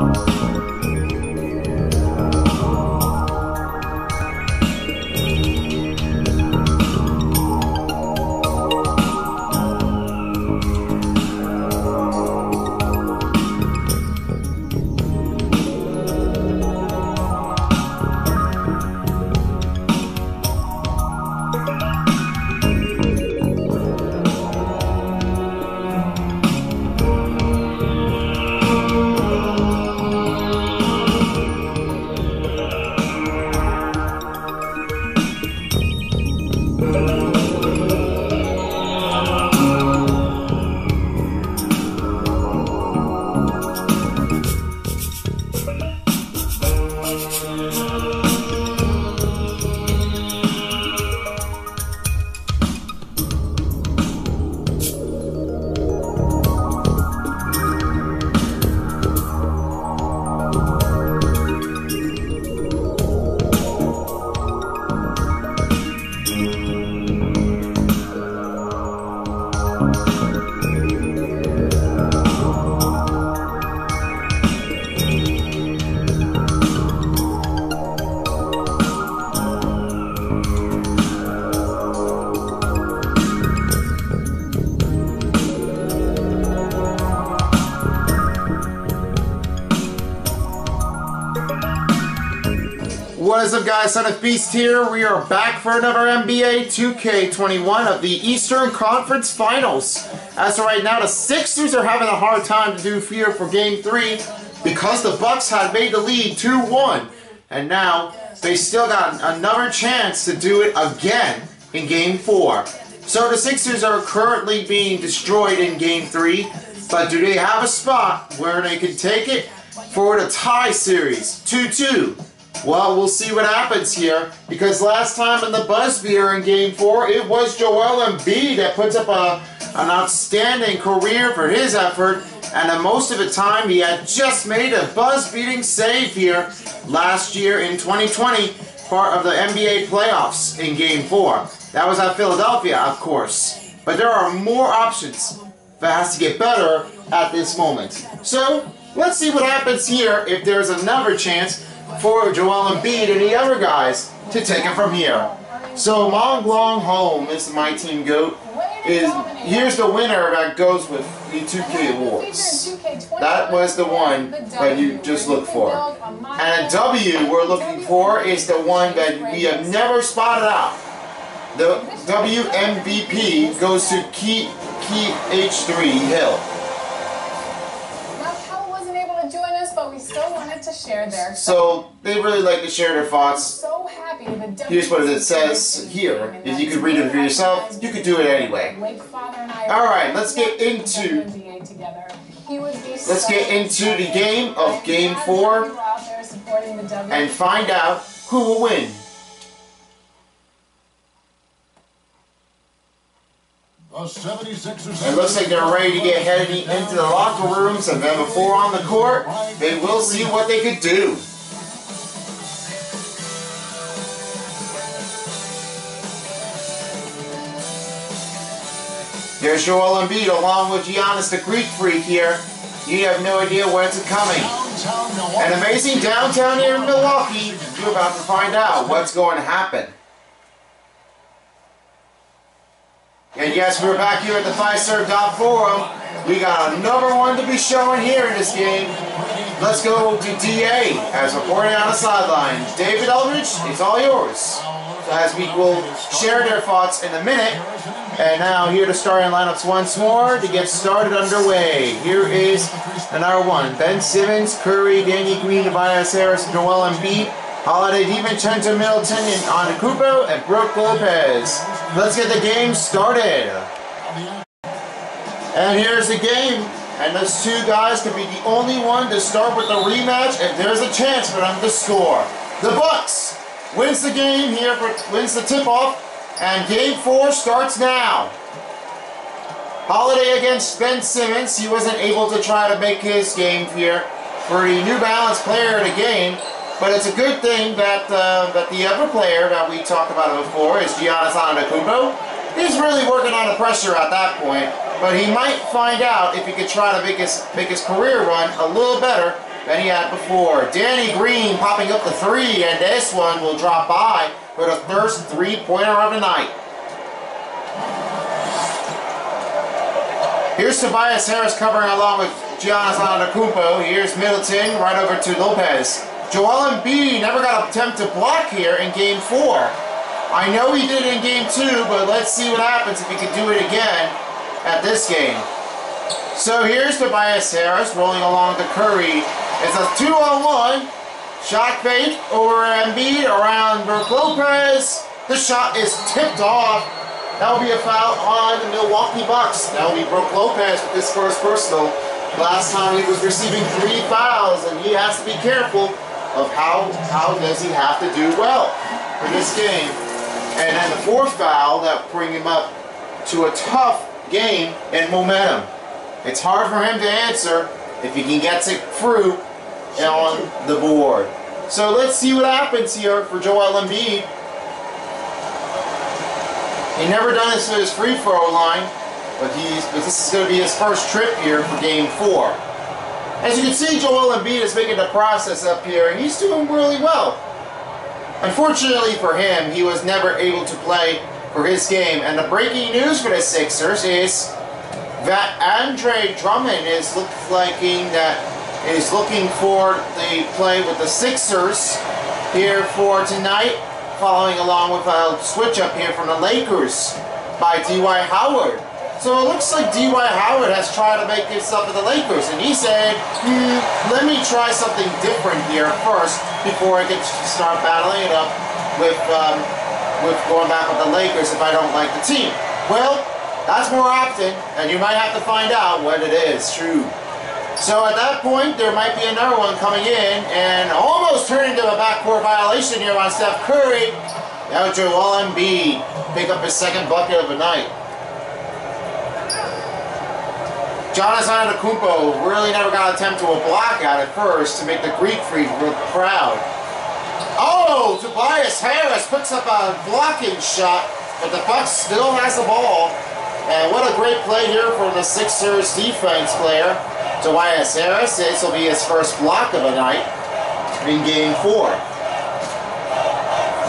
What guys, Son of Beast here. We are back for another NBA 2K21 of the Eastern Conference Finals. As of right now, the Sixers are having a hard time to do here for Game 3 because the Bucks had made the lead 2-1. And now, they still got another chance to do it again in Game 4. So the Sixers are currently being destroyed in Game 3, but do they have a spot where they can take it for the tie series, 2-2? Well, we'll see what happens here, because last time in the Buzzbeer in Game 4, it was Joel Embiid that puts up a, an outstanding career for his effort, and most of the time he had just made a buzz-beating save here last year in 2020, part of the NBA playoffs in Game 4. That was at Philadelphia, of course. But there are more options that has to get better at this moment. So, let's see what happens here if there's another chance for Joel Embiid and the other guys to take it from here. So Mong Long Home is my team GOAT. Is here's the winner that goes with the 2K awards. That was the one that you just looked for. And W we're looking for is the one that we have never spotted out. The WMVP goes to Keith Keith H3 Hill. Wanted to share their So they really like to share their thoughts. So happy the Here's what it says here. If you could read it for yourself, you could do it anyway. All right, let's get into let's get into the game of Game Four and find out who will win. It looks like they're ready to get heading into the locker rooms, and then before on the court, they will see what they could do. There's Joel Embiid along with Giannis the Greek Freak here. You have no idea when's coming. An amazing downtown here in Milwaukee. You're about to find out what's going to happen. And yes, we're back here at the Fiserv Forum. We got another one to be showing here in this game. Let's go to DA as reporting on the sidelines. David Aldridge, it's all yours. As we will share their thoughts in a minute. And now here to starting lineups once more to get started underway. Here is another one. Ben Simmons, Curry, Danny Green, Tobias Harris, Joel Embiid, Holiday DiVincenzo Middleton and Antetokounmpo and Brook Lopez. Let's get the game started. And here's the game. And those two guys could be the only one to start with the rematch if there's a chance for them to score. The Bucks wins the game here, for, wins the tip-off, and game four starts now. Holiday against Ben Simmons. He wasn't able to try to make his game here for the New Balance player the game. But it's a good thing that uh, that the other player that we talked about before is Giannis Antetokounmpo. He's really working on the pressure at that point, but he might find out if he could try to make his make his career run a little better than he had before. Danny Green popping up the three, and this one will drop by for the first three-pointer of the night. Here's Tobias Harris covering along with Giannis Antetokounmpo. Here's Middleton right over to Lopez. Joel Embiid never got an attempt to block here in game four. I know he did it in game two, but let's see what happens if he can do it again at this game. So here's Tobias Harris rolling along to Curry. It's a two-on-one. Shot fake over Embiid around Brook Lopez. The shot is tipped off. That will be a foul on the Milwaukee Bucks. That will be Brook Lopez with his first personal. Last time he was receiving three fouls, and he has to be careful of how how does he have to do well for this game. And then the fourth foul that bring him up to a tough game and momentum. It's hard for him to answer if he can get it through on the board. So let's see what happens here for Joel Embiid. He never done this with his free throw line, but he's but this is going to be his first trip here for game four. As you can see, Joel Embiid is making the process up here, and he's doing really well. Unfortunately for him, he was never able to play for his game. And the breaking news for the Sixers is that Andre Drummond is looking that is looking for the play with the Sixers here for tonight following along with a switch up here from the Lakers by D.Y. Howard. So it looks like D.Y. Howard has tried to make himself with the Lakers, and he said, hmm, let me try something different here first before I can start battling it up with, um, with going back with the Lakers if I don't like the team. Well, that's more often, and you might have to find out what it is, true. So at that point, there might be another one coming in and almost turn into a backcourt violation here on Steph Curry. Now Joel Embiid pick up his second bucket of the night. Giannis Antetokounmpo really never got an attempt to a block out at first to make the Greek real proud. Oh, Tobias Harris puts up a blocking shot, but the Bucks still has the ball. And what a great play here from the Sixers defense player. Tobias Harris. This will be his first block of the night in game four.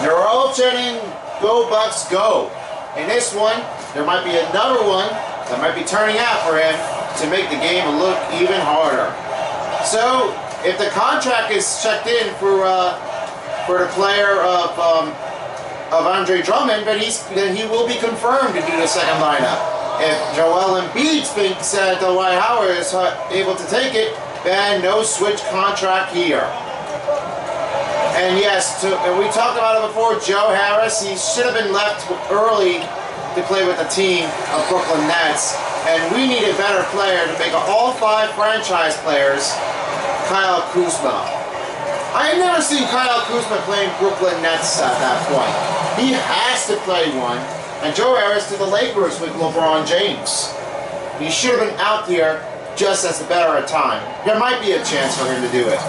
They're all chanting, go Bucks, go. In this one, there might be another one that might be turning out for him to make the game look even harder. So, if the contract is checked in for uh, for the player of um, of Andre Drummond, then he's then he will be confirmed to do the second lineup if Joel Embiid thinks that Dwight Howard is able to take it, then no switch contract here. And yes, to, and we talked about it before, Joe Harris, he should have been left early to play with the team of Brooklyn Nets. And we need a better player to make all five franchise players Kyle Kuzma. I have never seen Kyle Kuzma playing Brooklyn Nets at that point. He has to play one and Joe Harris to the Lakers with LeBron James. He should have been out there just as a better of time. There might be a chance for him to do it.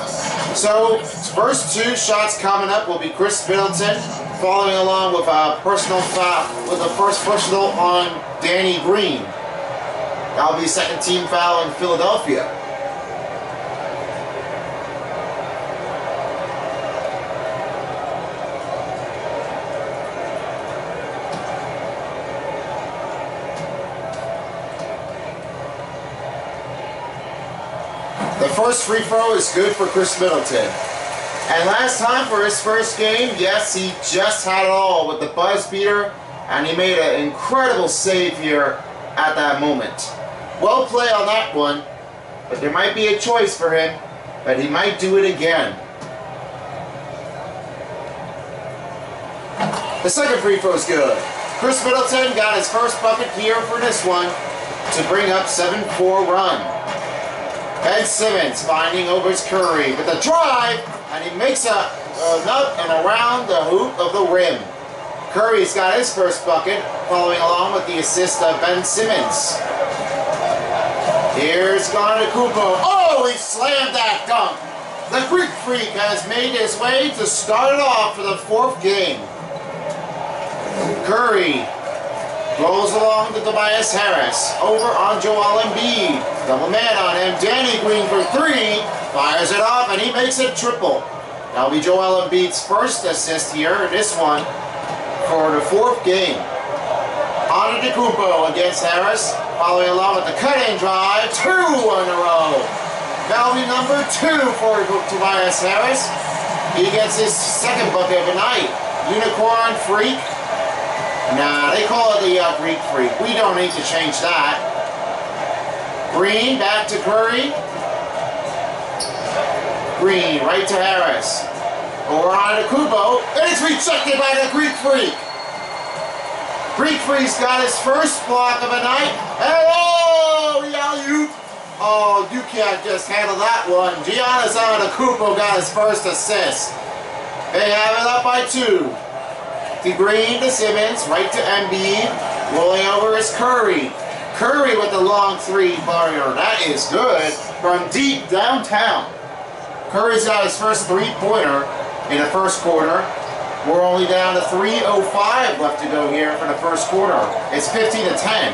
So, first two shots coming up will be Khris Middleton following along with a personal foul, with the first personal on Danny Green. That'll be second team foul in Philadelphia. First free throw is good for Khris Middleton. And last time for his first game, yes, he just had it all with the buzz beater, and he made an incredible save here at that moment. Well played on that one, but there might be a choice for him, but he might do it again. The second free throw is good. Khris Middleton got his first bucket here for this one to bring up 7-4 run. Ben Simmons finding over his Curry with a drive, and he makes a, a nut and around the hoop of the rim. Curry's got his first bucket, following along with the assist of Ben Simmons. Here's Antetokounmpo. Oh, he slammed that dunk. The Greek Freak has made his way to start it off for the fourth game. Curry rolls along to Tobias Harris. Over on Joel Embiid. Double man on him. Danny Green for three. Fires it off and he makes it triple. That'll be Joel Embiid's first assist here. This one for the fourth game. Antetokounmpo against Harris. Following along with the cut-in drive. Two in a row. That'll be number two for Tobias Harris. He gets his second bucket of the night. Unicorn Freak. Nah, they call it the uh, Greek Freak. We don't need to change that. Green back to Curry. Green right to Harris. Over on to Kubo. And it's rejected by the Greek Freak. Greek Freak's got his first block of the night. Hello, the. Oh, you can't just handle that one. Giannis Antetokounmpo got his first assist. They have it up by two. To Green to Simmons, right to Embiid. Rolling over is Curry. Curry with the long three barrier. That is good from deep downtown. Curry's got his first three-pointer in the first quarter. We're only down to 3.05 left to go here for the first quarter. It's 15 to 10.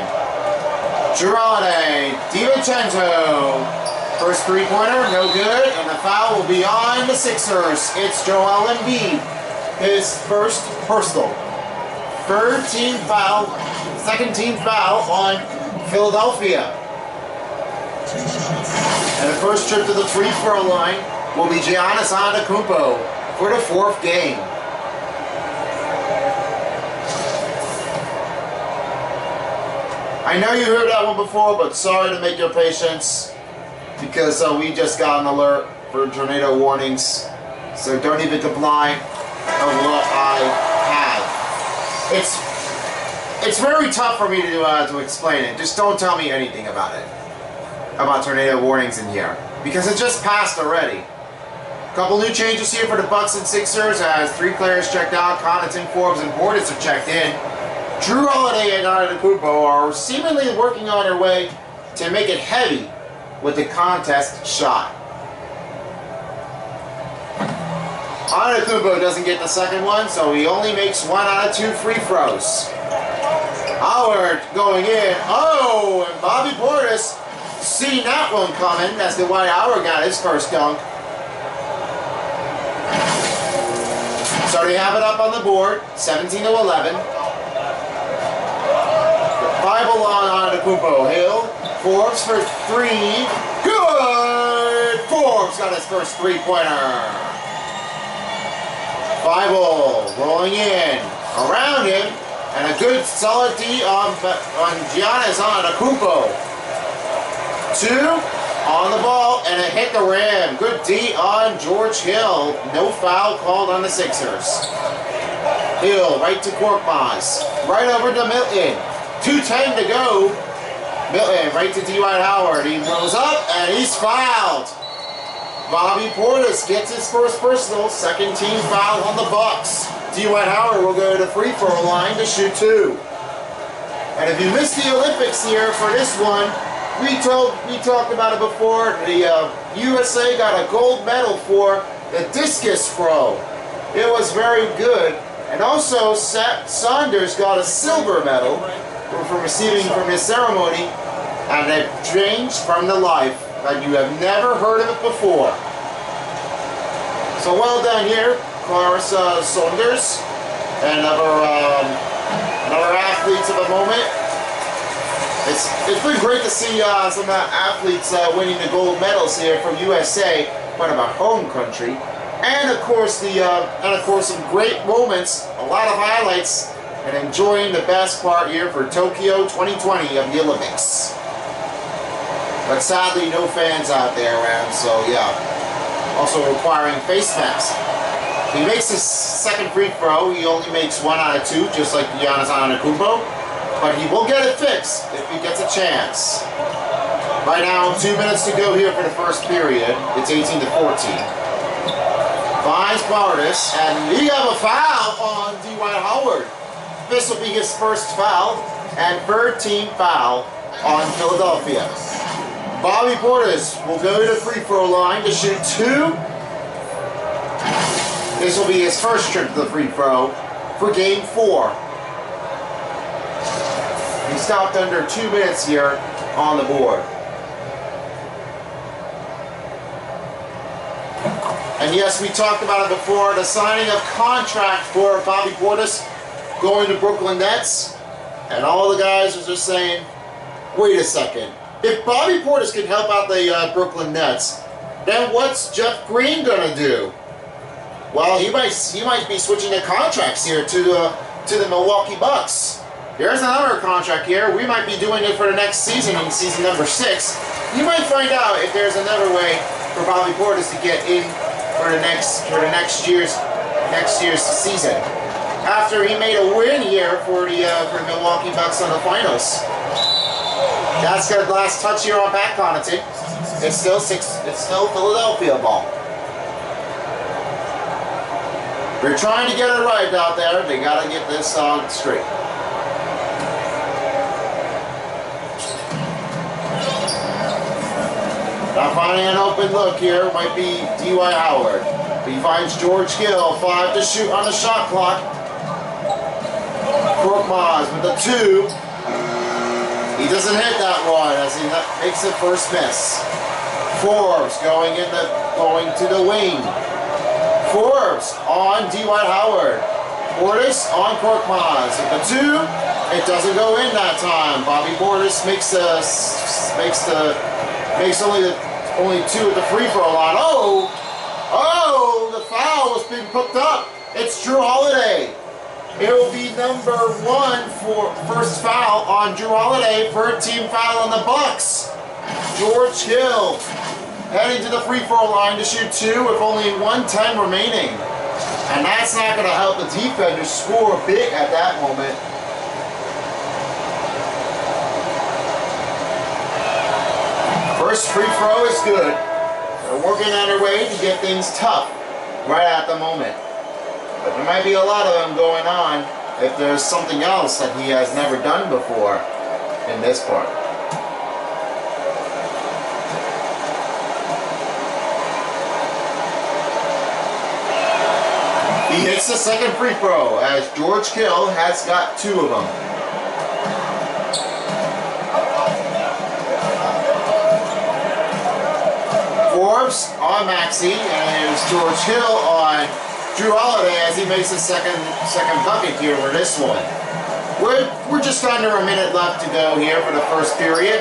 Girardi, DiVincenzo. First three-pointer, no good, and the foul will be on the Sixers. It's Joel Embiid, his first personal. Third team foul, second team foul on Philadelphia. And the first trip to the free throw line will be Giannis Antetokounmpo for the fourth game. I know you heard that one before, but sorry to make your patience because uh, we just got an alert for tornado warnings. So don't even comply of what I have. It's it's very tough for me to uh, to explain it. Just don't tell me anything about it about tornado warnings in here because it just passed already. Couple new changes here for the Bucks and Sixers as three players checked out. Connaughton, Forbes, and Portis are checked in. Jrue Holiday and Antetokounmpo are seemingly working on their way to make it heavy with the contest shot. Antetokounmpo doesn't get the second one, so he only makes one out of two free throws. Howard going in. Oh, and Bobby Portis seeing that one coming. That's the Dwight Howard got his first dunk. So they have it up on the board, 17 to 11. Bible on Antetokounmpo. Hill, Forbes for three. Good! Forbes got his first three-pointer. Bible rolling in. Around him. And a good solid D on, on Giannis on Antetokounmpo. Two on the ball and it hit the rim. Good D on George Hill. No foul called on the Sixers. Hill right to Korkmaz. Right over to Milton. 2.10 to go. Milton right to Dwight Howard. He rolls up and he's fouled. Bobby Portis gets his first personal. Second team foul on the Bucks. Dwight Howard will go to free throw line to shoot two. And if you missed the Olympics here for this one, we told we talked about it before. The uh, USA got a gold medal for the discus throw. It was very good. And also, Saunders got a silver medal for receiving from this ceremony, and it changed from the life you have never heard of it before. So well done here, Clarissa Saunders, and another um, another athletes of the moment. It's, it's been great to see uh, some uh, athletes uh, winning the gold medals here from USA, one of our home country, and of course the uh, and of course some great moments, a lot of highlights, and enjoying the best part here for Tokyo 2020 of the Olympics. But sadly, no fans out there around, so yeah. Also requiring face masks. He makes his second free throw. He only makes one out of two, just like Giannis Antetokounmpo. But he will get it fixed if he gets a chance. Right now, two minutes to go here for the first period. It's 18 to 14. Finds Portis, and he have a foul on Dwight Howard. This will be his first foul, and third team foul on Philadelphia. Bobby Portis will go to the free throw line to shoot two. This will be his first trip to the free throw for game four. He stopped under two minutes here on the board. And yes, we talked about it before, the signing of contract for Bobby Portis going to Brooklyn Nets. And all the guys are just saying, wait a second, if Bobby Portis can help out the uh, Brooklyn Nets, then what's Jeff Green gonna do? Well, he might he might be switching the contracts here to the to the Milwaukee Bucks. There's another contract here. We might be doing it for the next season in season number six. You might find out if there's another way for Bobby Portis to get in for the next for the next year's next year's season. After he made a win here for the uh, for the Milwaukee Bucks on the finals. That's got last touch here on Pat Connaughton. It's still six. It's still Philadelphia ball. They're trying to get it right out there. They got to get this on straight. Now finding an open look here might be D.Y. Howard. He finds George Hill, five to shoot on the shot clock. Korkmaz with the two. He doesn't hit that one as he makes the first miss. Forbes going in the going to the wing. Forbes on D.Y. Howard. Portis on Korkmaz. With the two, it doesn't go in that time. Bobby Portis makes the makes the makes only the only two at the free throw line. Oh, oh, the foul has been hooked up. It's Jrue Holiday. It will be number one for first foul on Jrue Holiday for a team foul on the Bucks. George Hill heading to the free throw line to shoot two with only 110 remaining. And that's not going to help the defenders score a bit at that moment. First free throw is good. They're working on their way to get things tough right at the moment. But there might be a lot of them going on if there's something else that he has never done before in this part. He hits the second free throw as George Hill has got two of them. Forbes on Maxey and it's George Hill on Jrue Holiday as he makes his second second bucket here for this one. We're, we're just under a minute left to go here for the first period.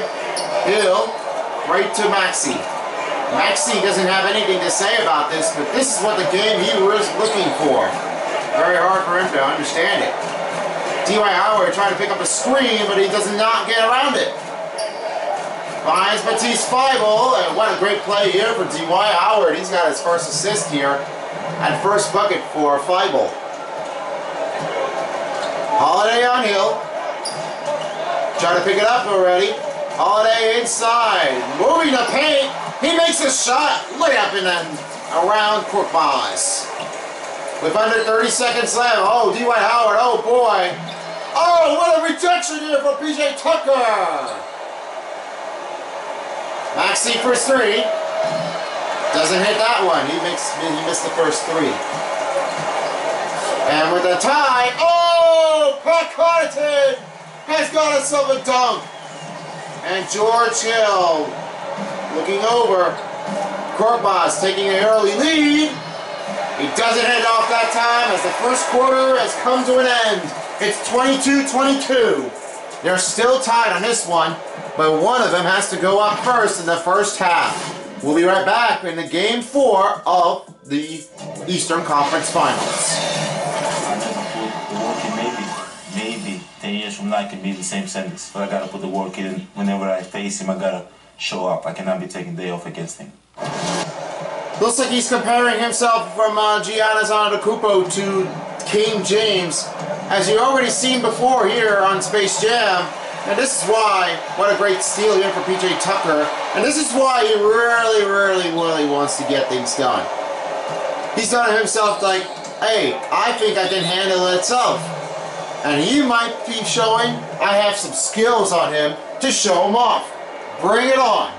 Hill right to Maxey. Maxey doesn't have anything to say about this, but this is what the game he was looking for. Very hard for him to understand it. D.Y. Howard trying to pick up a screen, but he does not get around it. Finds Matisse Thybulle, and what a great play here for D.Y. Howard. He's got his first assist here, and first bucket for Thybulle. Holiday on Hill. Trying to pick it up already. Holiday inside. Moving the paint. He makes a shot. Layup in and then around Korkmaz. With under 30 seconds left. Oh, D.Y. Howard. Oh, boy. Oh, what a rejection here for P.J. Tucker. Maxey for three. Doesn't hit that one. He makes he missed the first three. And with a tie, oh, Pat Connaughton has got himself a dunk. And George Hill looking over. Korkmaz taking an early lead. He doesn't hit off that time as the first quarter has come to an end. It's 22-22. They're still tied on this one, but one of them has to go up first in the first half. We'll be right back in the game four of the Eastern Conference Finals. Maybe 10 years from now, it could be the same sentence. But I gotta put the work in. Whenever I face him, I gotta show up. I cannot be taking day off against him. Looks like he's comparing himself from uh, Giannis Antetokounmpo to King James, as you already seen before here on Space Jam. And this is why, what a great steal here for PJ Tucker. And this is why he really, really, really wants to get things done. He's done it himself like, hey, I think I can handle it itself. And he might be showing I have some skills on him to show him off. Bring it on.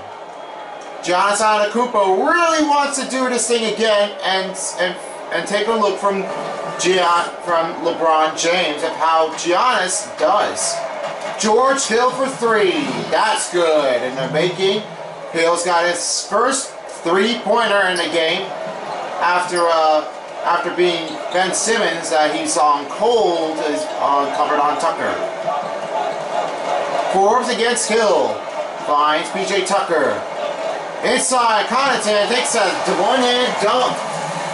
Giannis Antetokounmpo really wants to do this thing again and and and take a look from Gian, from LeBron James of how Giannis does. George Hill for three. That's good. And they're making. Hill's got his first three-pointer in the game. after uh, after being Ben Simmons that he's on cold is on covered on Tucker. Forbes against Hill. Finds PJ Tucker. Inside, Connaughton takes a one-hand dunk.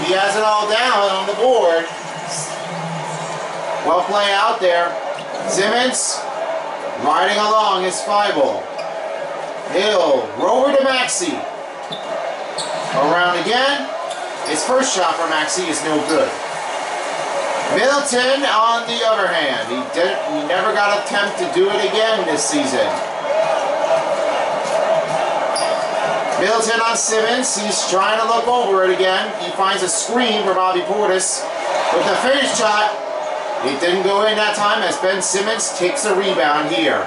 He has it all down on the board. Well played out there. Simmons riding along is five ball. Hill, rover to Maxey. Around again. His first shot for Maxey is no good. Middleton, on the other hand, he did he never got attempt to do it again this season. Middleton on Simmons, he's trying to look over it again. He finds a screen for Bobby Portis with the finish shot. It didn't go in that time as Ben Simmons takes a rebound here.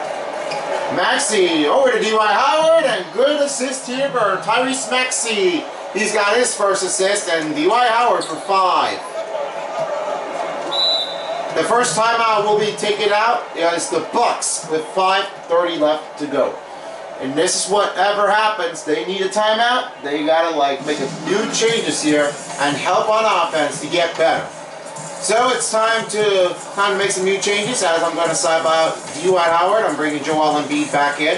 Maxey over to D.Y. Howard and good assist here for Tyrese Maxey. He's got his first assist and D.Y. Howard for five. The first timeout will be taken out is the Bucks with 5.30 left to go. And this is whatever happens, they need a timeout. They gotta like make a few changes here and help on offense to get better. So it's time to time to make some new changes as I'm going to side by Dwight Howard. I'm bringing Joel Embiid back in.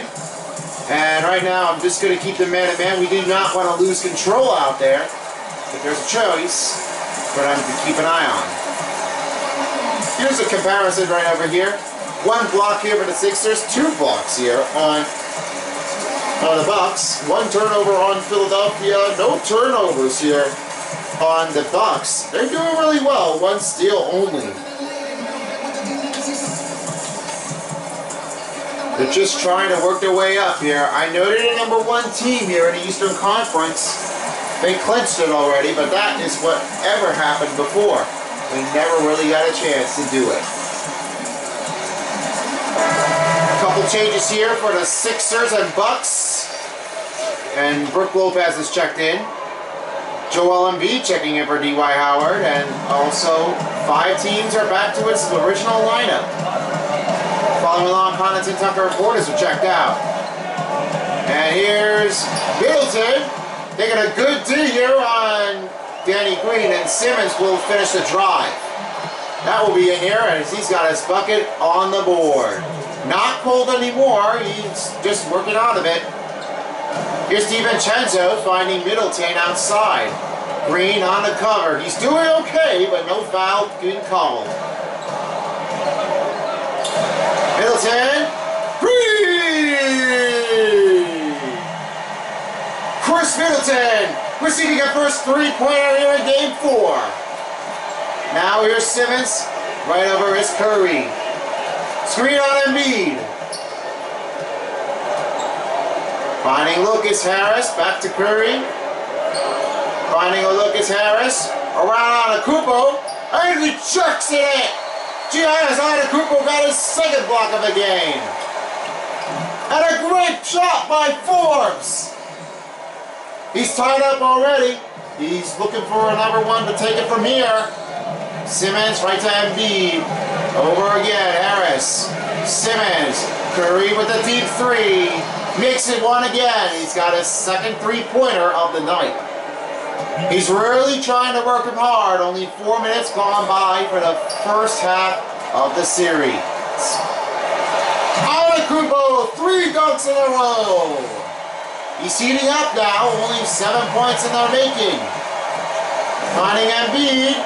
And right now I'm just going to keep the man at man. We do not want to lose control out there. But there's a choice for them to keep an eye on. Here's a comparison right over here. One block here for the Sixers, two blocks here on on the Bucks. One turnover on Philadelphia, no turnovers here on the Bucks. They're doing really well. One steal only. They're just trying to work their way up here. I noted a number one team here in the Eastern Conference. They clinched it already, but that is whatever happened before. We never really got a chance to do it. A couple changes here for the Sixers and Bucks. And Brook Lopez is checked in. Joel Embiid checking in for D.Y. Howard, and also five teams are back to its original lineup. Following along, Connaughton, Tucker, and Portis are checked out. And here's Middleton taking a good D here on Danny Green, and Simmons will finish the drive. That will be in here, as he's got his bucket on the board. Not cold anymore, he's just working out of it. Here's DiVincenzo finding Middleton outside. Green on the cover. He's doing okay, but no foul being called. Middleton. Green! Khris Middleton receiving a first three-pointer here in game four. Now here's Simmons. Right over is Curry. Screen on Embiid. Finding Lucas Harris, back to Curry. Finding a Lucas Harris, around on Kupo, and he chucks it in. Giannis Antetokounmpo got his second block of the game. And a great shot by Forbes. He's tied up already. He's looking for another one to take it from here. Simmons right to Embiid. Over again, Harris. Simmons. Curry with the deep three. Makes it one again. He's got his second three-pointer of the night. He's really trying to work him hard. Only four minutes gone by for the first half of the series. Antetokounmpo, three dunks in a row. He's heating up now. Only seven points in the making. Finding Embiid.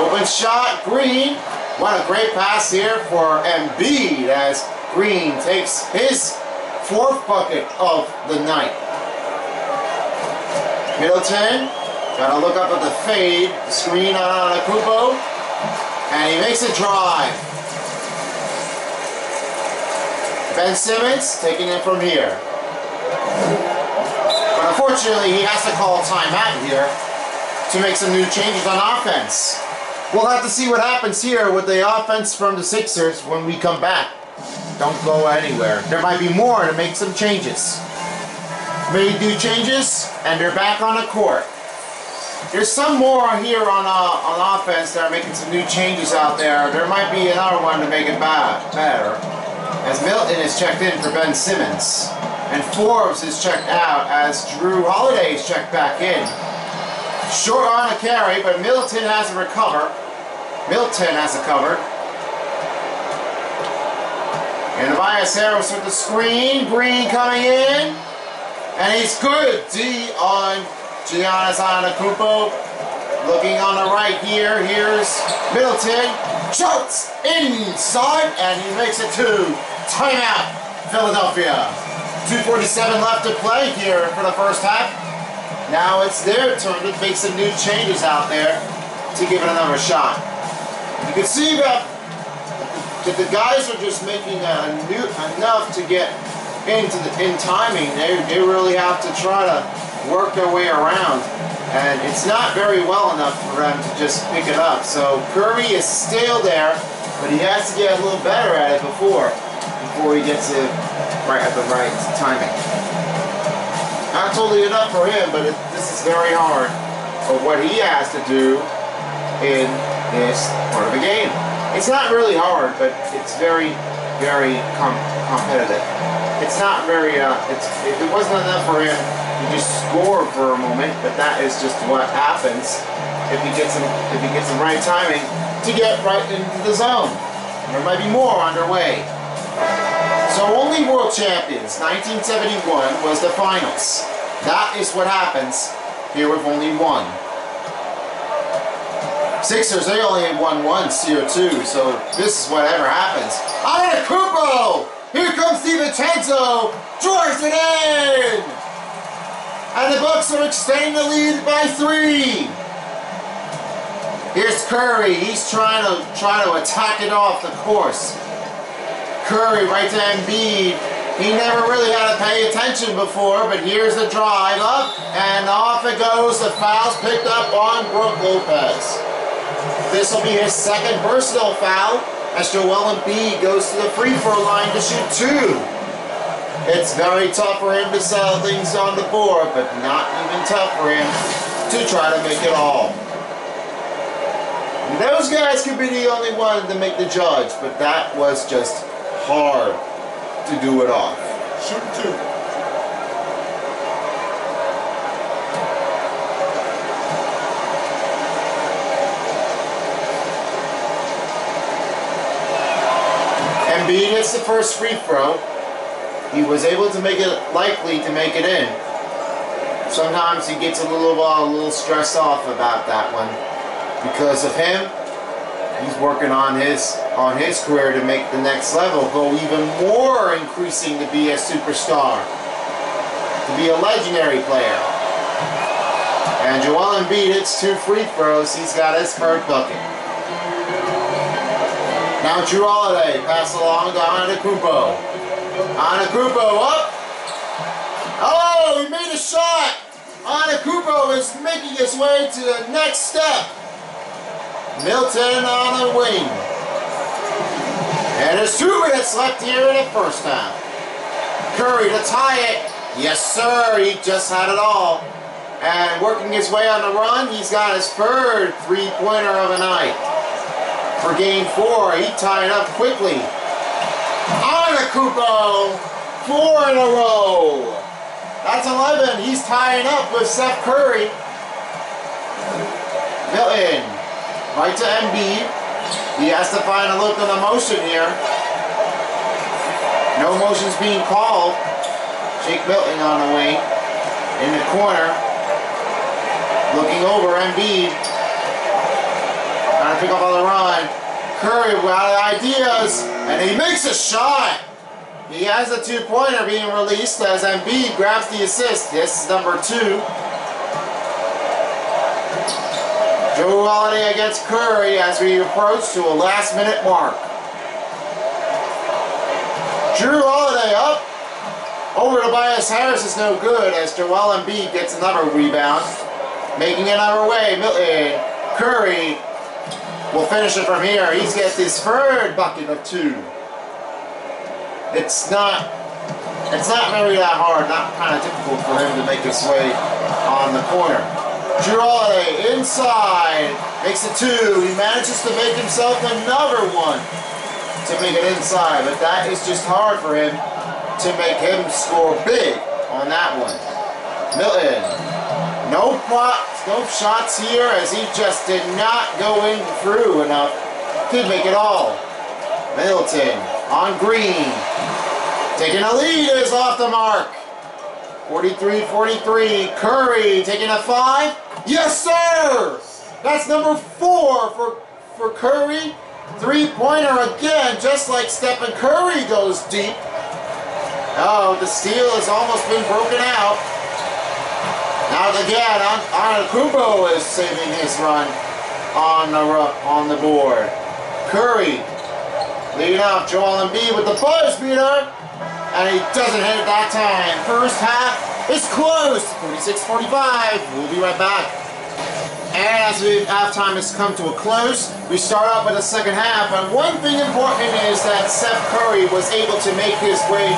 Open shot, Green. What a great pass here for Embiid as Green takes his fourth bucket of the night. Middleton, gotta look up at the fade, screen on Akupo, and he makes a drive. Ben Simmons taking it from here. But unfortunately, he has to call a timeout here to make some new changes on offense. We'll have to see what happens here with the offense from the Sixers when we come back. Don't go anywhere. There might be more to make some changes. Made new changes, and they're back on the court. There's some more here on uh, on offense that are making some new changes out there. There might be another one to make it bad, better. As Milton is checked in for Ben Simmons. And Forbes is checked out as Jrue Holiday is checked back in. Short on a carry, but Milton has a recover. Milton has a cover. And Tobias Harris with the screen. Green coming in. And he's good. D on Giannis Antetokounmpo. Looking on the right here. Here's Middleton. Shoots inside. And he makes it two. Timeout, Philadelphia. 2.47 left to play here for the first half. Now it's their turn to make some new changes out there to give it another shot. You can see that, that the guys are just making a new, enough to get into the in timing. They, they really have to try to work their way around. And it's not very well enough for them to just pick it up. So Curry is still there, but he has to get a little better at it before before he gets it right at the right timing. Not totally enough for him, but it, this is very hard for what he has to do in this part of the game. It's not really hard, but it's very, very com competitive. It's not very, uh, it's, it, it wasn't enough for him to just score for a moment, but that is just what happens if he gets some, if he gets some right timing to get right into the zone. There might be more underway. So only world champions, 1971 was the finals. That is what happens here with only one. Sixers, they only won once here too, so this is whatever happens. Antetokounmpo! Here comes DiVincenzo! Drives it in! And the Bucks are extending the lead by three. Here's Curry. He's trying to try to attack it off the course. Curry right to Embiid. He never really had to pay attention before, but here's the drive up, and off it goes. The foul's picked up on Brook Lopez. This will be his second personal foul as Joel Embiid goes to the free throw line to shoot two. It's very tough for him to sell things on the board, but not even tough for him to try to make it all. Those guys could be the only one to make the judge, but that was just hard to do it off. Shoot two. Hits the first free throw. He was able to make it likely to make it in. Sometimes he gets a little uh, a little stressed off about that one because of him. He's working on his on his career to make the next level, go even more increasing to be a superstar, to be a legendary player. And Joel Embiid hits two free throws. He's got his third bucket. Now Jrue Holiday pass along to Antetokounmpo. Antetokounmpo up. Oh, he made a shot. Antetokounmpo is making his way to the next step. Milton on the wing. And there's two minutes left here in the first half. Curry to tie it. Yes, sir. He just had it all. And working his way on the run, he's got his third three-pointer of the night. For game four, he tied up quickly. Antetokounmpo, four in a row. That's 11. He's tying up with Seth Curry. Milton, right to Embiid. He has to find a look of the motion here. No motion's being called. Shake Milton on the wing. In the corner. Looking over Embiid. Trying to pick up on the run. Curry out of ideas. And he makes a shot. He has a two-pointer being released as Embiid grabs the assist. This is number two. Joe Holiday against Curry as we approach to a last-minute mark. Jrue Holiday up. Over to Tobias Harris is no good as Joel Embiid gets another rebound. Making it our way. Curry will finish it from here. He's got his third bucket of two. It's not it's not very that hard, not kind of difficult for him to make his way on the corner. Jrue inside, makes it two. He manages to make himself another one to make it inside, but that is just hard for him to make him score big on that one. Milton No plots, uh, no shots here as he just did not go in through enough to make it all. Middleton on green. Taking a lead is off the mark. 43-43. Curry taking a five. Yes, sir! That's number four for, for Curry. Three-pointer again, just like Stephen Curry goes deep. Oh, the steal has almost been broken out. Now again, Antetokounmpo is saving his run on the on the board. Curry leading off Joel Embiid with the buzz beater, and he doesn't hit it that time. First half is close, 46-45. We'll be right back. And as we halftime has come to a close, we start off with the second half. And one thing important is that Seth Curry was able to make his way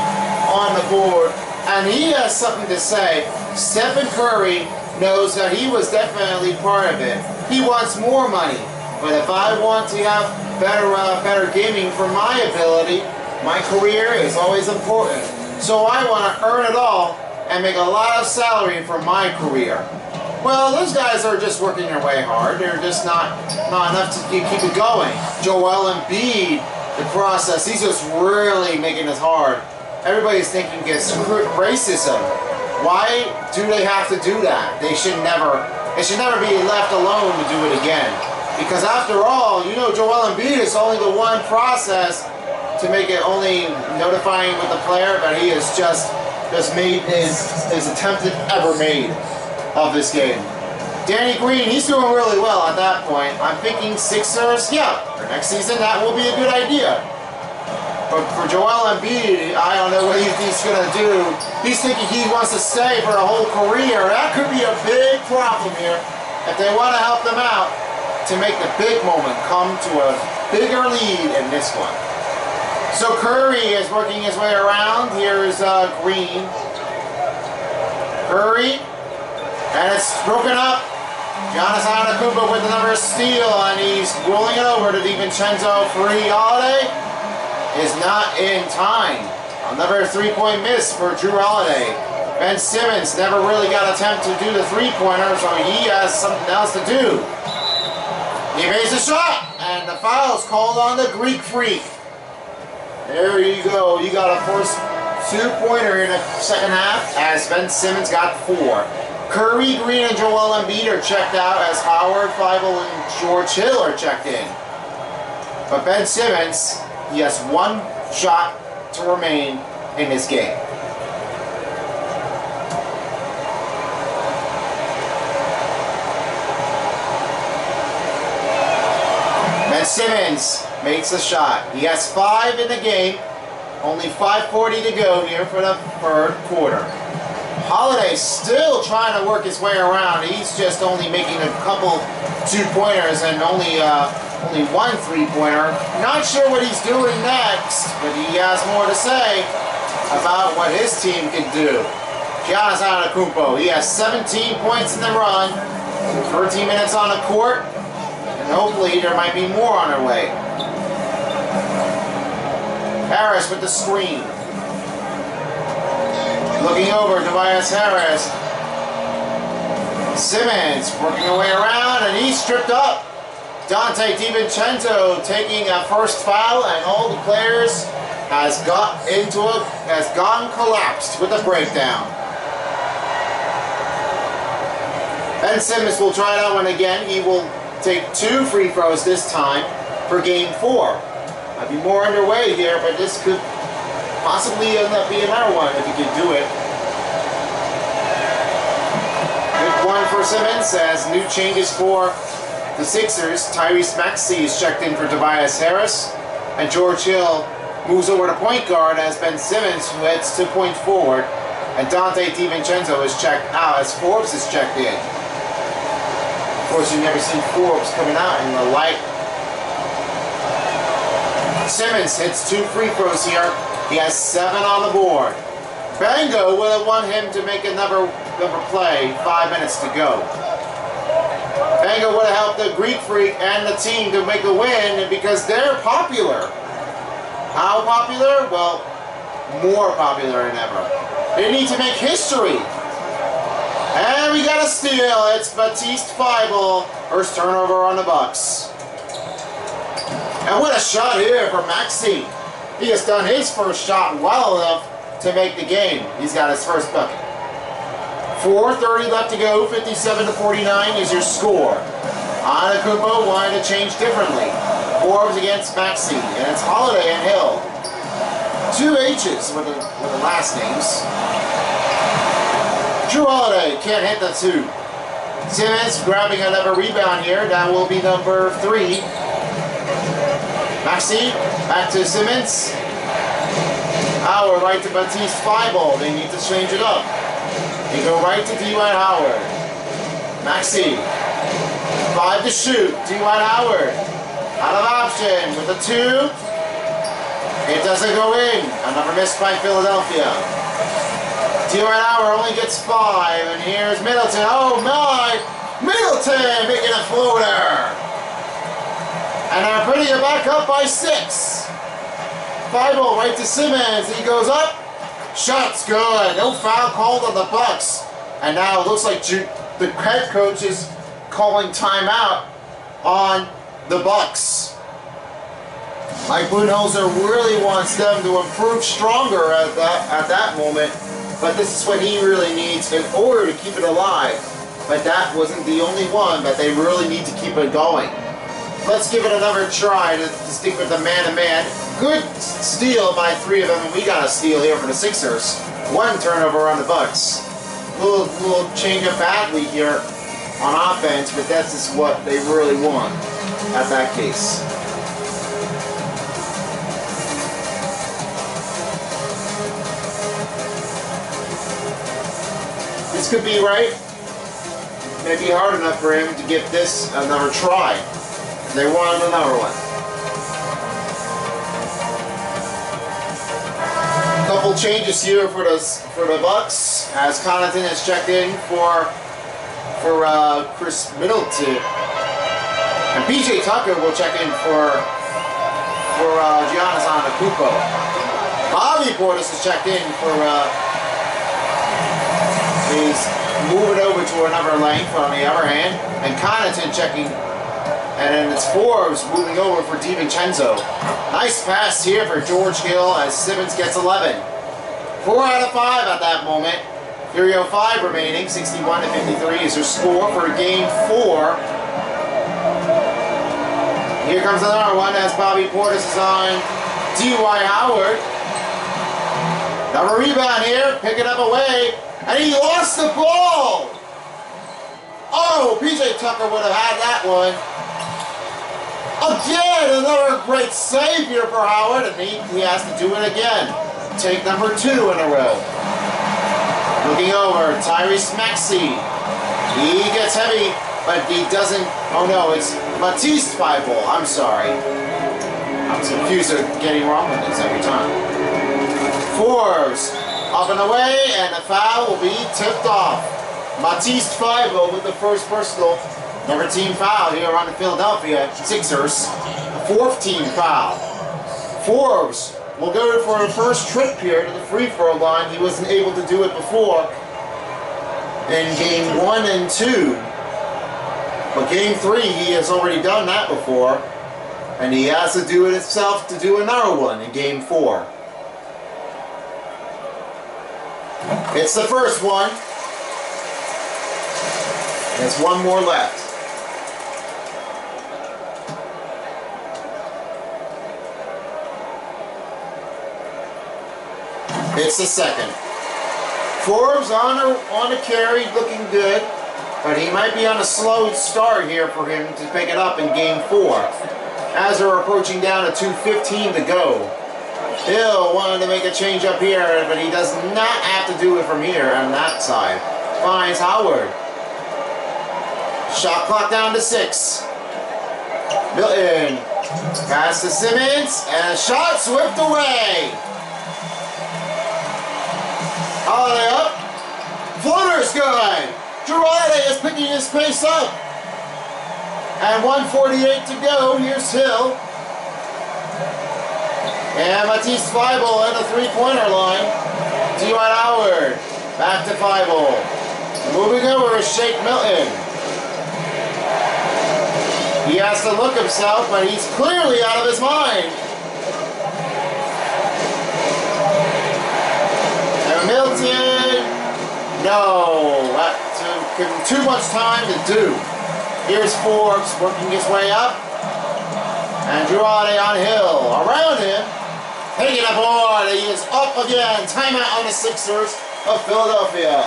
on the board. And he has something to say. Stephen Curry knows that he was definitely part of it. He wants more money. But if I want to have better, uh, better gaming for my ability, my career is always important. So I want to earn it all and make a lot of salary for my career. Well, those guys are just working their way hard. They're just not not enough to keep it going. Joel Embiid, the process, he's just really making it hard. Everybody's thinking it's racism. Why do they have to do that? They should never. They should never be left alone to do it again. Because after all, you know, Joel Embiid is only the one process to make it only notifying with the player, but he has just just made his his attempt ever made of this game. Danny Green, he's doing really well at that point. I'm thinking Sixers, yeah, for next season that will be a good idea. But for Joel Embiid, I don't know what he's going to do. He's thinking he wants to stay for a whole career. That could be a big problem here if they want to help them out to make the big moment come to a bigger lead in this one. So Curry is working his way around. Here's uh, Green. Curry and it's broken up. Giannis Antetokounmpo with another steal, and he's rolling it over to DiVincenzo. Jrue Holiday is not in time. Another three-point miss for Jrue Holiday. Ben Simmons never really got a attempt to do the three-pointer, so he has something else to do. He makes a shot, and the foul is called on the Greek Freak. There you go. You got a first two-pointer in the second half, as Ben Simmons got four. Curry, Green, and Joel Embiid are checked out as Howard, Thybulle, and George Hill are checked in. But Ben Simmons, he has one shot to remain in this game. Ben Simmons makes a shot. He has five in the game. Only 5.40 to go here for the third quarter. Holiday still trying to work his way around. He's just only making a couple two-pointers and only uh, only one three-pointer. Not sure what he's doing next, but he has more to say about what his team can do. Giannis Antetokounmpo, he has 17 points in the run, 13 minutes on the court, and hopefully there might be more on their way. Harris with the screen. Looking over, Tobias Harris. Simmons working away around, and he's stripped up. Donte DiVincenzo taking a first foul, and all the players has got into a has gone collapsed with a breakdown. Ben Simmons will try that one again. He will take two free throws this time for game four. Might be more underway here, but this could Possibly end up being another one if he can do it. Good one for Simmons as new changes for the Sixers. Tyrese Maxey is checked in for Tobias Harris. And George Hill moves over to point guard as Ben Simmons who heads to point forward. And Donte DiVincenzo is checked out as Forbes is checked in. Of course, you've never seen Forbes coming out in the light. Simmons hits two free throws here. He has seven on the board. Bango would have won him to make another, another play, five minutes to go. Bango would have helped the Greek Freak and the team to make a win because they're popular. How popular? Well, more popular than ever. They need to make history. And we got a steal. It's Matisse Thybulle. First turnover on the Bucks. And what a shot here for Maxey. He has done his first shot well enough to make the game. He's got his first bucket. 4.30 left to go, 57 to 49 is your score. Anakupo wanted to change differently. Forbes against Maxey, and it's Holiday and Hill. Two H's with the, with the last names. Jrue Holiday can't hit the two. Simmons grabbing another rebound here. That will be number three. Maxey, back to Simmons. Our right to Matisse Thybulle. They need to change it up. They go right to Dwight Howard. Maxey, five to shoot. Dwight Howard, out of option with a two. It doesn't go in. Another miss by Philadelphia. Dwight Howard only gets five, and here's Middleton. Oh my! Middleton making a floater! And putting it back up by six. Thybulle right to Simmons. He goes up. Shot's good. No foul called on the Bucks. And now it looks like the head coach is calling timeout on the Bucks. Mike Budenholzer really wants them to improve stronger at that at that moment, but this is what he really needs in order to keep it alive. But that wasn't the only one, but they really need to keep it going. Let's give it another try to, to stick with the man-to-man. Good steal by three of them, and we got a steal here for the Sixers. One turnover on the Bucks. Little, little change up badly here on offense, but that's just what they really want at that case. This could be right. Maybe hard enough for him to give this another try. They wanted another one. Couple changes here for the for the Bucks as Connaughton has checked in for for uh, Khris Middleton, and PJ Tucker will check in for for uh, Giannis Antetokounmpo. Bobby Portis has checked in for. Uh, He's moving over to another length on the other hand, and Connaughton checking, and then it's Forbes moving over for DiVincenzo. Nice pass here for George Hill as Simmons gets 11. Four out of five at that moment. 305 remaining, 61 to 53 is your score for game four. Here comes another one as Bobby Portis is on D.Y. Howard. Another rebound here, pick it up away, and he lost the ball! Oh, PJ Tucker would have had that one. Again, another great savior for Howard, and he, he has to do it again. Take number two in a row. Looking over, Tyrese Maxey. He gets heavy, but he doesn't. Oh no, it's Matisse Thybulle. I'm sorry. I'm confused at getting wrong with this every time. Forbes up and away, and the foul will be tipped off. Matisse Thybulle with the first personal number team foul here on the Philadelphia Sixers. Fourth team foul. Forbes will go for the first trip here to the free throw line. He wasn't able to do it before in game one and two. But game three, he has already done that before. And he has to do it himself to do another one in game four. It's the first one. There's one more left. It's the second. Forbes on a, on a carry, looking good, but he might be on a slow start here for him to pick it up in game four. As we're approaching down to 2.15 to go. Hill wanted to make a change up here, but he does not have to do it from here on that side. Finds Howard. Shot clock down to six. Milton. Pass to Simmons, and a shot swept away. Holiday up. Floater's good. Girardi is picking his pace up. And 148 to go. Here's Hill. And Matisse Thybulle at the three-pointer line. Dwight Howard. Back to Thybulle. Moving over is Shake Milton. He has to look himself, but he's clearly out of his mind. And Milton, no, that took too much time to do. Here's Forbes working his way up. And Girardi on Hill. Around him, taking a board. He is up again. Timeout on the Sixers of Philadelphia.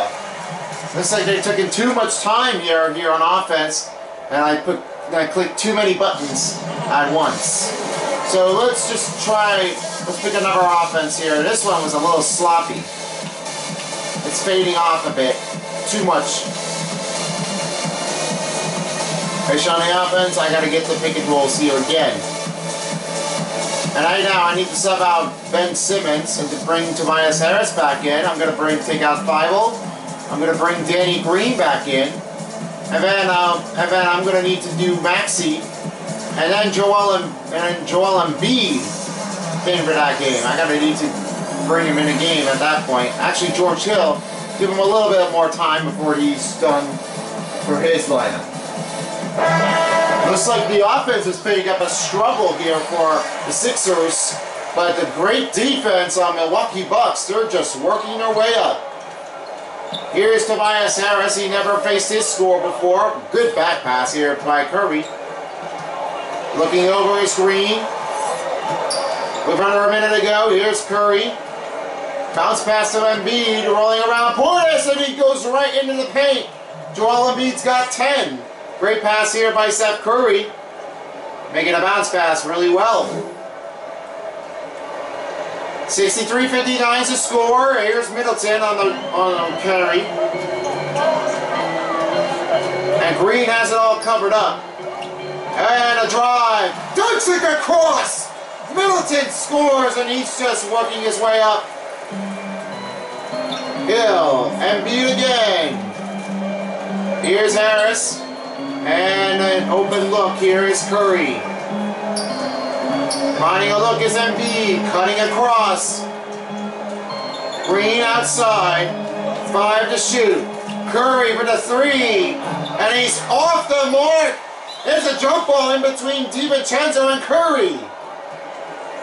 Looks like they're taking too much time here here on offense, and I put I clicked too many buttons at once. So let's just try. Let's pick another offense here. This one was a little sloppy. It's fading off a bit. Too much. Fish on the offense. I got to get the pick and rolls here again. And right now, I need to sub out Ben Simmons and to bring Tobias Harris back in. I'm to bring take out. I'm to bring Danny Green back in. And then, um, and then I'm to need to do Maxey. And then Joel and, and Joel Embiid in for that game. I got to need to bring him in a game at that point. Actually, George Hill, give him a little bit more time before he's done for his lineup. Looks like the offense is picking up a struggle here for the Sixers, but the great defense on Milwaukee Bucks, they're just working their way up. Here's Tobias Harris. He never faced his score before. Good back pass here by Curry. Looking over his screen. With under a minute to go, here's Curry. Bounce pass to Embiid, rolling around Portis, and he goes right into the paint. Joel Embiid's got 10. Great pass here by Seth Curry. Making a bounce pass really well. 63-59 is the score. Here's Middleton on the on the carry. And Green has it all covered up. And a drive. Dunks it across. Middleton scores and he's just working his way up. Hill. and Embiid again. Here's Harris. And an open look. Here is Curry. Finding a look is Embiid. Cutting across. Green outside. Five to shoot. Curry for the three. And he's off the mark. There's a jump ball in between DiVincenzo and Curry.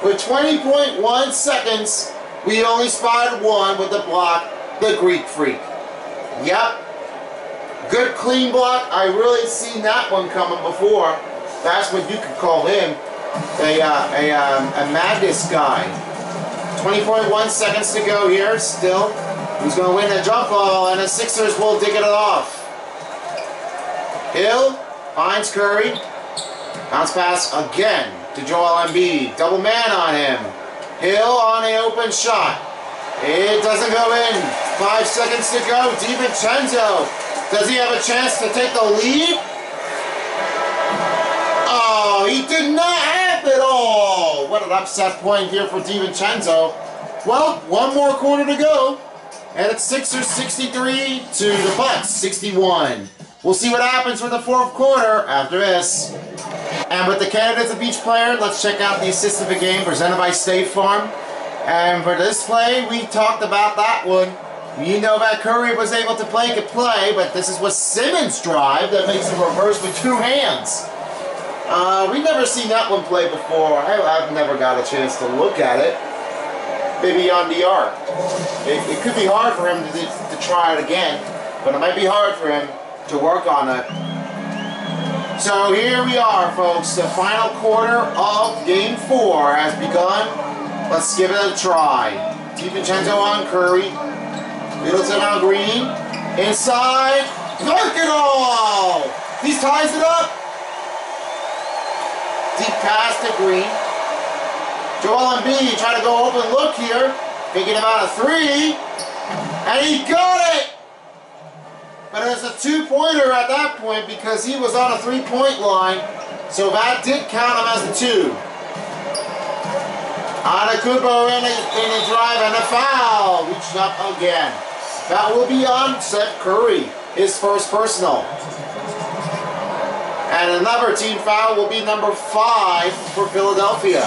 With 20.1 seconds, we only spotted one with the block, the Greek Freak. Yep. Good clean block. I really seen that one coming before. That's what you could call him. A, uh, a, um, a madness guy. 20.1 seconds to go here still. He's going to win the jump ball? And the Sixers will dig it off. Hill finds Curry. Bounce pass again to Joel Embiid. Double man on him. Hill on a open shot. It doesn't go in. Five seconds to go. DiVincenzo. Does he have a chance to take the lead? Oh, he did not have it all. What an upset point here for DiVincenzo. Well, one more quarter to go. And it's Sixers 63 to the Bucks 61. We'll see what happens with the fourth quarter after this. And with the candidates of each player, let's check out the assist of the game presented by State Farm. And for this play, we talked about that one. You know that Curry was able to play, could play, but this is what Simmons drive that makes him reverse with two hands. Uh, we've never seen that one play before. I, have never got a chance to look at it. Maybe on the arc. It, it could be hard for him to, to try it again, but it might be hard for him to work on it. So here we are, folks. The final quarter of Game 4 has begun. Let's give it a try. DiVincenzo on Curry. Middleton on Green. Inside. Dunk it all! He ties it up. Deep pass to Green. Joel Embiid trying to go open look here. Thinking about a three. And he got it! But it was a two-pointer at that point because he was on a three-point line. So that did count him as a two. Anakubo in a, in a drive and a foul. Reached up again. That will be on Seth Curry, his first personal. And another team foul will be number five for Philadelphia.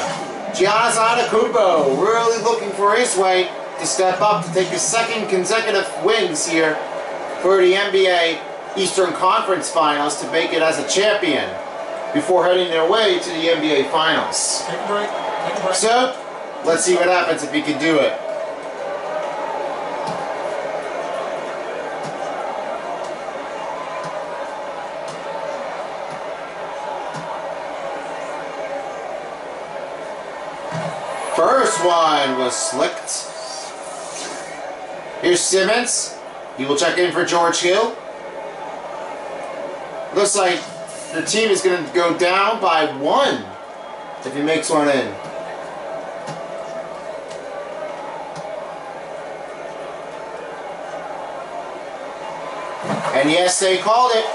Giannis Anakubo really looking for his way to step up to take his second consecutive wins here for the NBA Eastern Conference Finals to make it as a champion before heading their way to the NBA Finals. So, let's see what happens if he can do it. First one was slicked. Here's Simmons. He will check in for George Hill. Looks like the team is going to go down by one if he makes one in. And yes, they called it.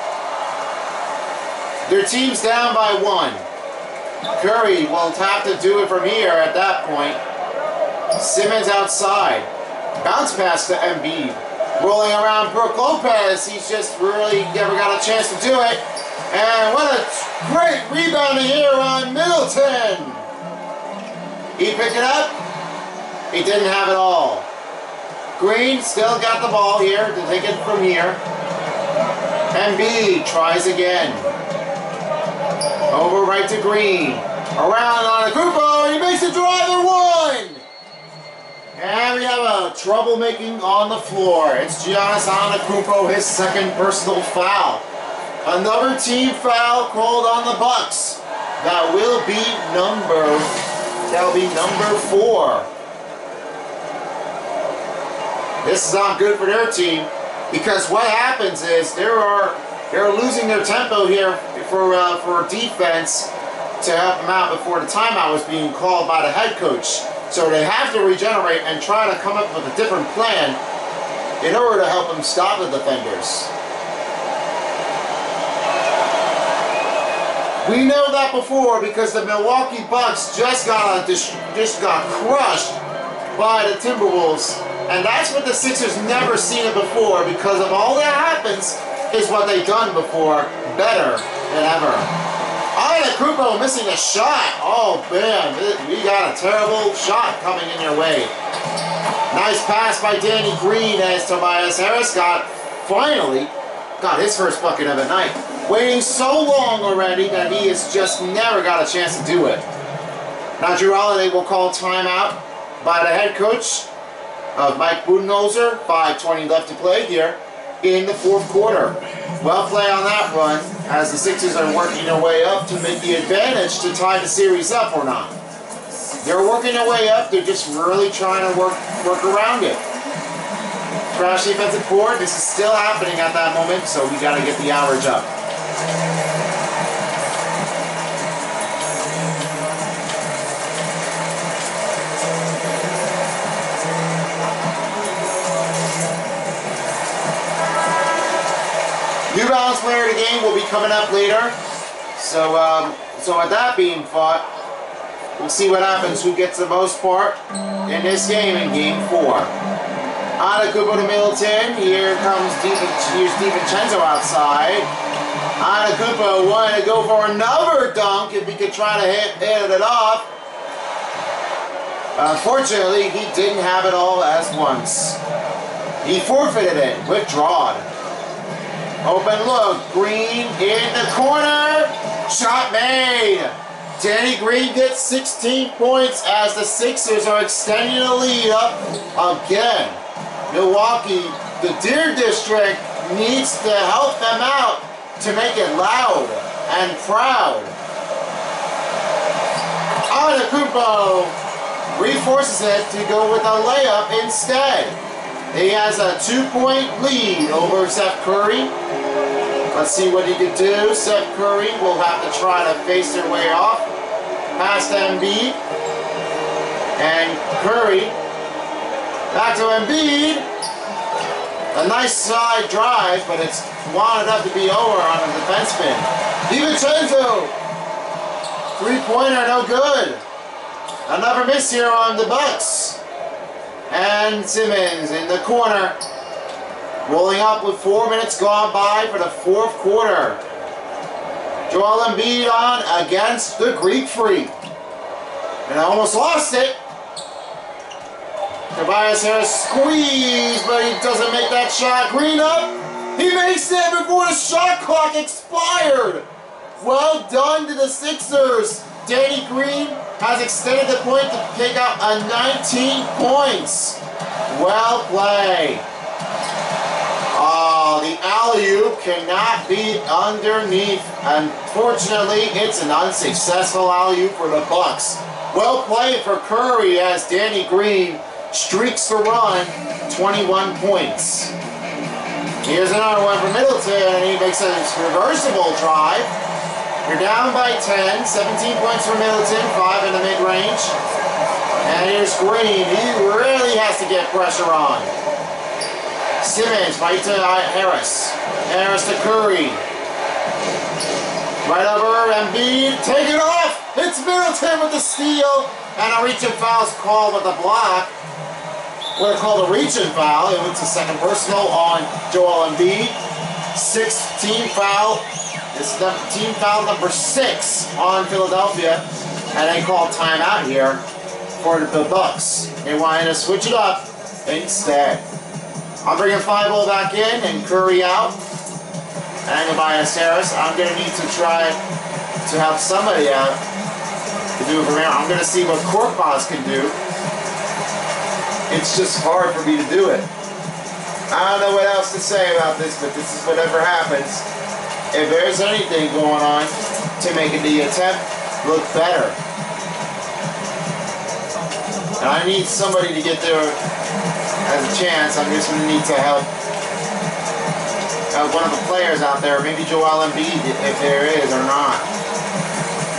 Their team's down by one. Curry will have to do it from here at that point. Simmons outside. Bounce pass to Embiid. Rolling around Brook Lopez. He's just really never got a chance to do it. And what a great rebounding here on Middleton. He picked it up. He didn't have it all. Green still got the ball here to take it from here. And B tries again. Over right to Green. Around on Akupo, and he makes the driver one! And we have a troublemaking on the floor. It's Giannis Antetokounmpo, his second personal foul. Another team foul called on the Bucks. That will be number, that'll be number four. This is not good for their team because what happens is there are they're losing their tempo here for uh, for defense to help them out before the timeout was being called by the head coach. So they have to regenerate and try to come up with a different plan in order to help them stop the defenders. We know that before because the Milwaukee Bucks just got just got crushed by the Timberwolves, and that's what the Sixers never seen it before because of all that happens is what they've done before better than ever. Antetokounmpo missing a shot. Oh man, we got a terrible shot coming in your way. Nice pass by Danny Green as Tobias Harris got finally got his first bucket of the night. Waiting so long already that he has just never got a chance to do it. Now Jrue Holiday will call timeout by the head coach of Mike Budenholzer. 5.20 left to play here in the fourth quarter. Well play on that run as the Sixers are working their way up to make the advantage to tie the series up or not. They're working their way up. They're just really trying to work work around it. Crash defensive board. This is still happening at that moment, so we got to get the average up. Balance player of the game will be coming up later. So, um, so with that being fought, we'll see what happens. Who gets the most part in this game in Game Four? Antetokounmpo to Middleton. Here comes here's DiVincenzo outside. Antetokounmpo wanted to go for another dunk if he could try to hit, hit it off. Unfortunately, he didn't have it all as once. He forfeited it, withdrawn. Open look, Green in the corner, shot made. Danny Green gets 16 points as the Sixers are extending the lead up again. Milwaukee, the Deer District needs to help them out to make it loud and proud. Antetokounmpo reforces it to go with a layup instead. He has a two-point lead over Seth Curry. Let's see what he can do. Seth Curry will have to try to face their way off. Past Embiid. And Curry. Back to Embiid. A nice side drive, but it's wanted up to be over on the defenseman. DiVincenzo. Three-pointer, no good. Another miss here on the Bucks. And Simmons in the corner. Rolling up with four minutes gone by for the fourth quarter. Joel Embiid on against the Greek Freak. And I almost lost it. Tobias Harris squeezed, but he doesn't make that shot. Green up. He makes it before the shot clock expired. Well done to the Sixers. Danny Green has extended the point to pick up a 19 points. Well played. Oh, the alley-oop cannot be underneath. Unfortunately, it's an unsuccessful alley-oop for the Bucks. Well played for Curry as Danny Green streaks the run, 21 points. Here's another one for Middleton, and he makes a reversible drive. You're down by 10, 17 points for Middleton, 5 in the mid-range. And here's Green, he really has to get pressure on. Simmons, right to Harris. Harris to Curry. Right over, Embiid, take it off! It's Middleton with the steal, and a reaching foul's called with a block. We're called a reaching foul. It went to second personal on Joel Embiid. 16 foul. It's team foul number six on Philadelphia, and they called timeout here for the Bucks. They wanted to switch it up instead. I'm bringing Five back in and Curry out. And Tobias Harris. I'm going to need to try to have somebody out to do it from here. I'm going to see what Korkmaz can do. It's just hard for me to do it. I don't know what else to say about this, but this is whatever happens. If there's anything going on to make the attempt look better. And I need somebody to get there as a chance. I'm just going to need to help uh, one of the players out there, maybe Joel Embiid, if there is or not.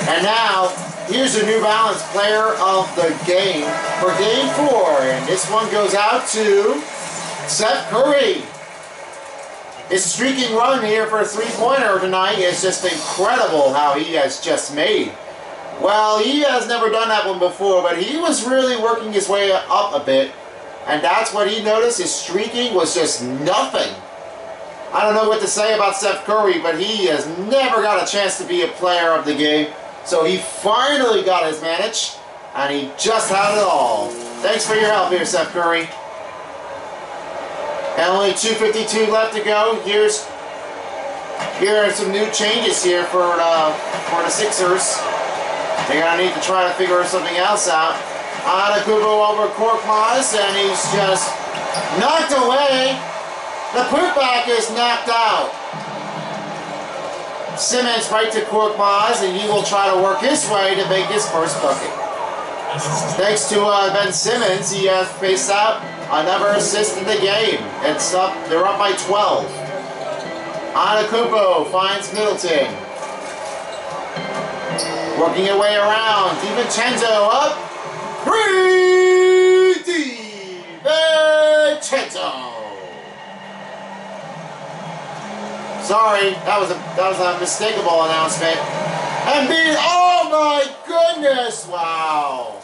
And now, here's a New Balance player of the game for game four. And this one goes out to Seth Curry. His streaking run here for a three-pointer tonight is just incredible how he has just made. Well, he has never done that one before, but he was really working his way up a bit. And that's what he noticed. His streaking was just nothing. I don't know what to say about Seth Curry, but he has never got a chance to be a player of the game. So he finally got his manage, and he just had it all. Thanks for your help here, Seth Curry. And only 2.52 left to go. Here's here are some new changes here for uh, for the Sixers. They're gonna need to try to figure something else out. Antetokounmpo over Korkmaz, and he's just knocked away. The putback is knocked out. Simmons right to Korkmaz, and he will try to work his way to make his first bucket. Thanks to uh, Ben Simmons, he has faced out another assist in the game. It's up, they're up by 12. Antetokounmpo finds Middleton. Working your way around. DiVincenzo up. Three! DiVincenzo. Sorry, that was a that was a mistakable announcement. Embiid, oh my goodness, wow.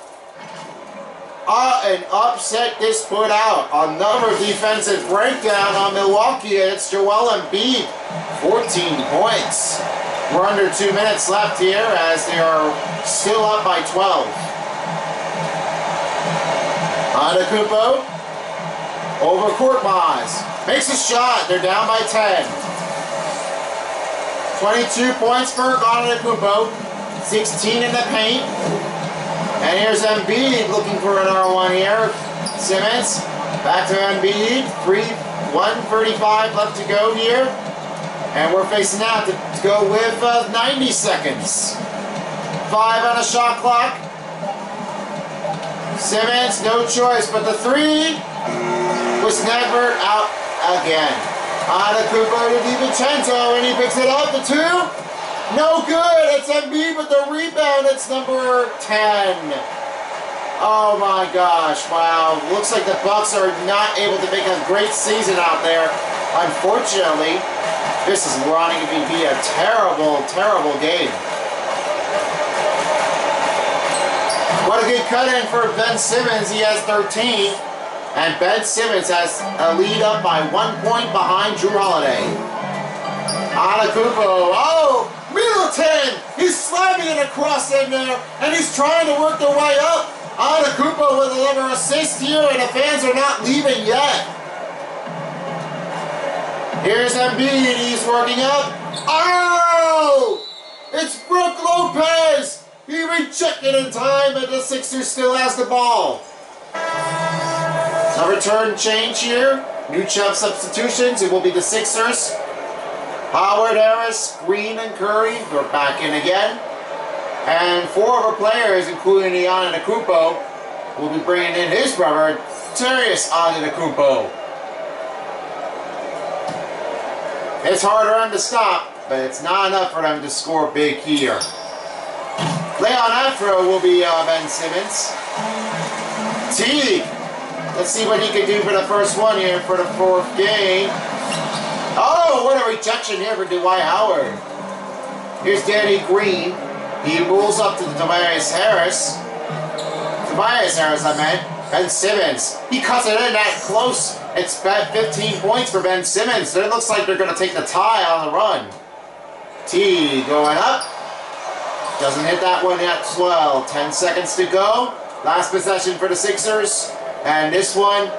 Uh, an upset this put out. Another defensive breakdown on Milwaukee. It's Joel Embiid. 14 points. We're under two minutes left here as they are still up by 12. Antetokounmpo over Korkmaz. Makes a shot. They're down by 10. 22 points for Antetokounmpo. 16 in the paint. And here's Embiid looking for an R1 here. Simmons, back to Embiid. 3, 135 left to go here. And we're facing out to, to go with uh, 90 seconds. 5 on a shot clock. Simmons, no choice, but the 3 was never out again. Antetokounmpo to DiVincenzo, and he picks it up, the 2. No good. It's Embiid with the rebound. It's number 10. Oh my gosh. Wow. Looks like the Bucks are not able to make a great season out there. Unfortunately, this is running to be a terrible, terrible game. What a good cut in for Ben Simmons. He has 13. And Ben Simmons has a lead up by one point behind Jrue Holiday. Antetokounmpo. Oh! Middleton! He's slamming it across in there, and he's trying to work their way up. Antetokounmpo with another assist here, and the fans are not leaving yet. Here's Embiid. He's working up. Oh! It's Brook Lopez. He rejected in time, and the Sixers still has the ball. A return change here. New champ substitutions. It will be the Sixers. Howard, Harris, Green, and Curry. They're back in again. And four of our players, including Ian Akupo, will be bringing in his brother, Darius Antetokounmpo. It's hard for them to stop, but it's not enough for them to score big here. Leon Afro will be uh, Ben Simmons. Teague. Let's see what he can do for the first one here for the fourth game. Oh, what a rejection here for Dwight Howard. Here's Danny Green. He rolls up to Tobias Harris. Tobias Harris, I meant. Ben Simmons. He cuts it in that close. It's 15 points for Ben Simmons. It looks like they're going to take the tie on the run. T going up. Doesn't hit that one yet as well. 10 seconds to go. Last possession for the Sixers. And this one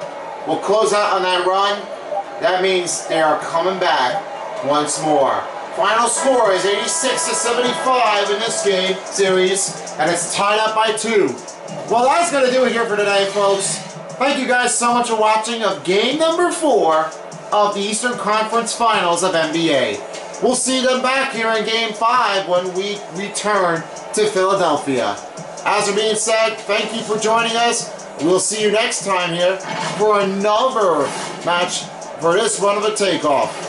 will close out on that run. That means they are coming back once more. Final score is 86 to 75 in this game series, and it's tied up by two. Well, that's going to do it here for today, folks. Thank you guys so much for watching of game number four of the Eastern Conference Finals of NBA. We'll see them back here in game five when we return to Philadelphia. As are being said, thank you for joining us. We'll see you next time here for another match for this run of a takeoff.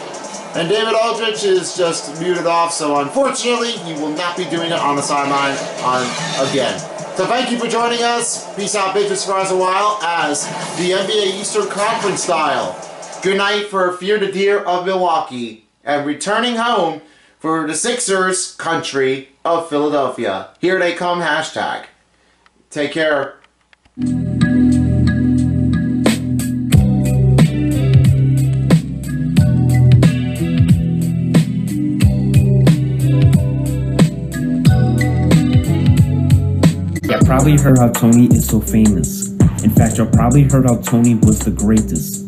And David Aldridge is just muted off, so unfortunately, he will not be doing it on the sideline on again. So thank you for joining us. Peace out, bitches, for us a while as the NBA Eastern Conference style. Good night for Fear the Deer of Milwaukee and returning home for the Sixers country of Philadelphia. Here they come, hashtag. Take care. Probably heard how Tony is so famous. In fact, y'all probably heard how Tony was the greatest.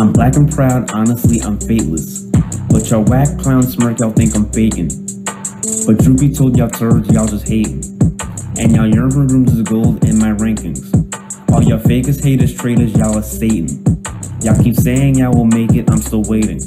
I'm black and proud, honestly, I'm fateless. But y'all whack clown smirk, y'all think I'm faking. But Droopy told y'all turds, y'all just hating. And y'all yearn for rooms of gold in my rankings. All y'all fakers, haters, traitors, y'all are Satan. Y'all keep saying y'all will make it, I'm still waiting.